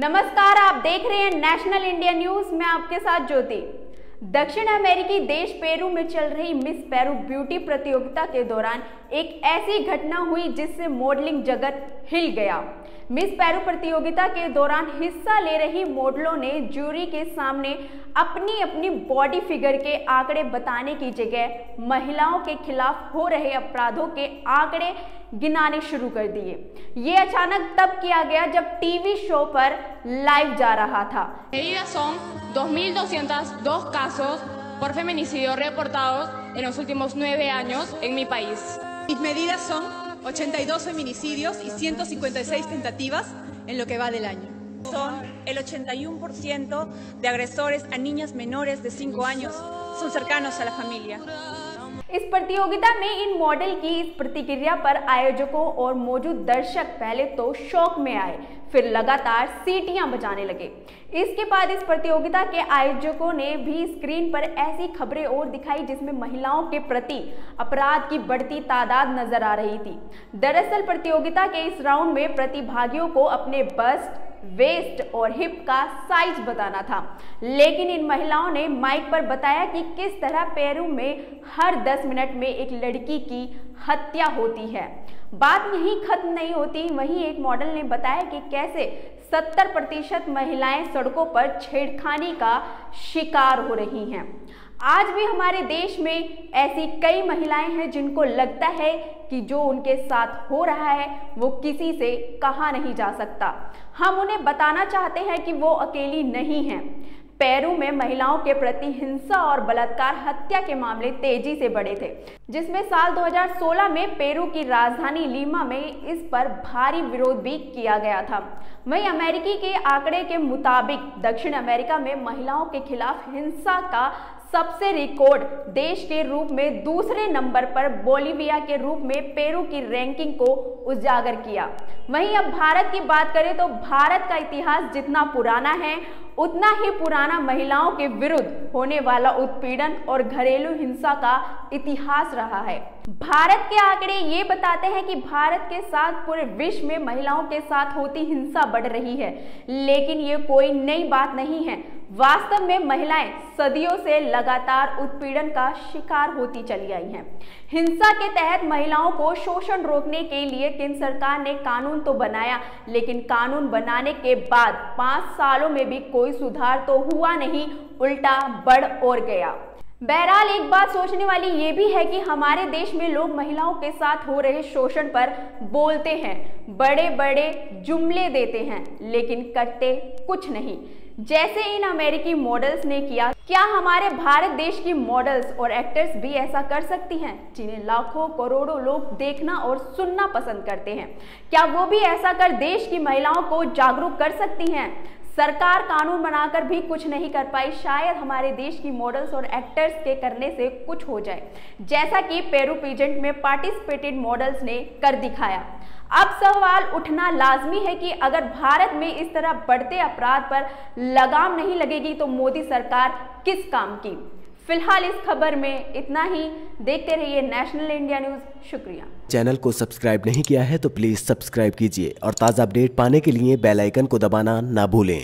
नमस्कार, आप देख रहे हैं नेशनल इंडिया न्यूज़ मैं आपके साथ ज्योति। दक्षिण अमेरिकी देश पेरू में चल रही मिस पेरू ब्यूटी प्रतियोगिता के दौरान एक ऐसी घटना हुई जिससे मॉडलिंग जगत हिल गया। मिस पेरू प्रतियोगिता के दौरान हिस्सा ले रही मॉडलों ने जूरी के सामने अपनी अपनी बॉडी फिगर के आंकड़े बताने की जगह महिलाओं के खिलाफ हो रहे अपराधों के आंकड़े गिनाने शुरू कर दिए। ये अचानक तब किया गया जब टीवी शो पर लाइव जा रहा था। Son 2.202 casos por feminicidio reportados en los últimos nueve años en mi país. Mis medidas son 82 feminicidios y 156 tentativas en lo que va del año. Son el 81% de agresores a niñas menores de 5 años son cercanos a la familia. इस प्रतियोगिता में इन model की इस प्रतिक्रिया पर आयोजकों और मौजूद दर्शक पहले तो शौक में आए, फिर लगातार सीटियाँ बजाने लगे। इसके बाद इस प्रतियोगिता के आयोजकों ने भी स्क्रीन पर ऐसी खबरें और दिखाई जिसमें महिलाओं के प्रति अपराध की बढ़ती तादाद नज़र आ रही थी। दरअसल प्रतियोगिता के इस राउंड में प्रतिभागियों को अपने बस्ट वेस्ट और हिप का साइज़ बताना था। लेकिन इन महिलाओं ने माइक पर बताया कि किस तरह पेरू में हर 10 मिनट में एक लड़की की हत्या होती है। बात यहीं खत्म नहीं होती, वहीं एक मॉडल ने बताया कि कैसे 70 प्रतिशत महिलाएँ सड़कों पर छेड़खानी का शिकार हो रही हैं। आज भी हमारे देश में ऐसी कई महिलाएँ हैं जिनको लगता है कि जो उनके साथ हो रहा है, वो किसी से कहा नहीं जा सकता। हम उन्हें बताना चाहते हैं कि वो अकेली नहीं हैं। पेरू में महिलाओं के प्रति हिंसा और बलात्कार, हत्या के मामले तेज़ी से बढ़े थे, जिसमें साल 2016 में पेरू की राजधानी लीमा में इस पर भारी विरोध भी किया गया था। वहीं अमेरिकी के आंकड़े के मुताबिक, दक्षिण अमेरिका में महिलाओं के खिलाफ हिंसा का सबसे रिकॉर्ड देश के रूप में दूसरे नंबर पर बोलीविया के रूप में पेरू की रैंकिंग को उजागर किया। वहीं अब भारत की बात करें तो भारत का इतिहास जितना पुराना है उतना ही पुराना महिलाओं के विरुद्ध होने वाला उत्पीड़न और घरेलू हिंसा का इतिहास रहा है। भारत के आंकड़े ये बताते हैं कि भारत के साथ पूरे विश्व में महिलाओं के साथ होती हिंसा बढ़ रही है, लेकिन ये कोई नई बात नहीं है। वास्तव में महिलाएँ सदियों से लगातार उत्पीड़न का शिकार होती चली आई हैं। हिंसा के तहत महिलाओं को शोषण रोकने के लिए केंद्र सरकार ने कानून तो बनाया, लेकिन कानून बनाने के बाद पाँच सालों में भी कोई सुधार तो हुआ नहीं, उल्टा बढ़ और गया। बहरहाल, एक बात सोचने वाली ये भी है कि हमारे देश में लोग महिलाओं के साथ हो रहे शोषण पर बोलते हैं बड़े बड़े जुमले देते हैं, लेकिन करते कुछ नहीं। जैसे इन अमेरिकी मॉडल्स ने किया, क्या हमारे भारत देश की मॉडल्स और एक्टर्स भी ऐसा कर सकती हैं, जिन्हें लाखों करोड़ों लोग देखना और सुनना पसंद करते हैं? क्या वो भी ऐसा कर देश की महिलाओं को जागरूक कर सकती हैं? सरकार कानून बनाकर भी कुछ नहीं कर पाई, शायद हमारे देश की मॉडल्स और एक्टर्स के करने से कुछ हो जाए। जैसा कि पेरू पीजेंट में पार्टिसिपेटेड मॉडल्स ने कर दिखाया। अब सवाल उठना लाजमी है कि अगर भारत में इस तरह बढ़ते अपराध पर लगाम नहीं लगेगी तो मोदी सरकार किस काम की? फ़िलहाल इस खबर में इतना ही। देखते रहिए नेशनल इंडिया न्यूज़। शुक्रिया। चैनल को सब्सक्राइब नहीं किया है तो प्लीज़ सब्सक्राइब कीजिए और ताज़ा अपडेट पाने के लिए बेलाइकन को दबाना ना भूलें।